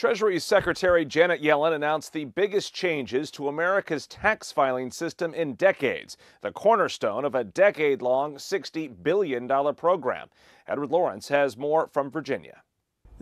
Treasury Secretary Janet Yellen announced the biggest changes to America's tax filing system in decades, the cornerstone of a decade long $60 billion program. Edward Lawrence has more from Virginia.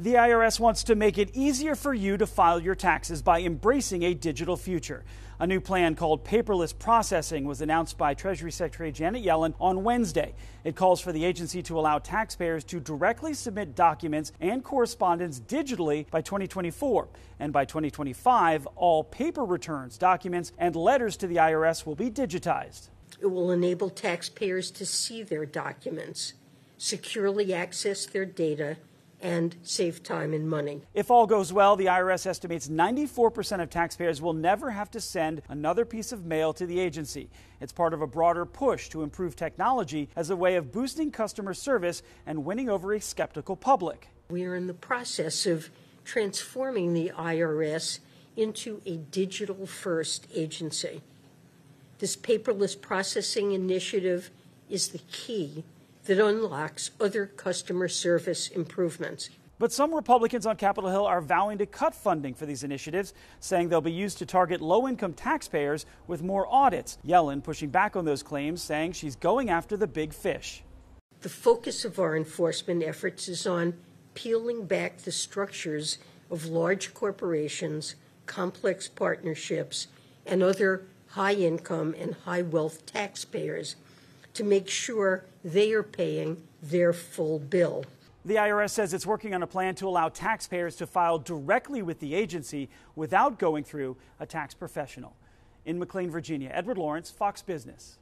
The IRS wants to make it easier for you to file your taxes by embracing a digital future. A new plan called paperless processing was announced by Treasury Secretary Janet Yellen on Wednesday. It calls for the agency to allow taxpayers to directly submit documents and correspondence digitally by 2024. And by 2025, all paper returns, documents, and letters to the IRS will be digitized. It will enable taxpayers to see their documents, securely access their data, and save time and money. If all goes well, the IRS estimates 94% of taxpayers will never have to send another piece of mail to the agency. It's part of a broader push to improve technology as a way of boosting customer service and winning over a skeptical public. We are in the process of transforming the IRS into a digital first agency. This paperless processing initiative is the key that unlocks other customer service improvements. But some Republicans on Capitol Hill are vowing to cut funding for these initiatives, saying they'll be used to target low income taxpayers with more audits. Yellen pushing back on those claims, saying she's going after the big fish. The focus of our enforcement efforts is on peeling back the structures of large corporations, complex partnerships, and other high income and high wealth taxpayers to make sure they are paying their full bill. The IRS says it's working on a plan to allow taxpayers to file directly with the agency without going through a tax professional. In McLean, Virginia, Edward Lawrence, Fox Business.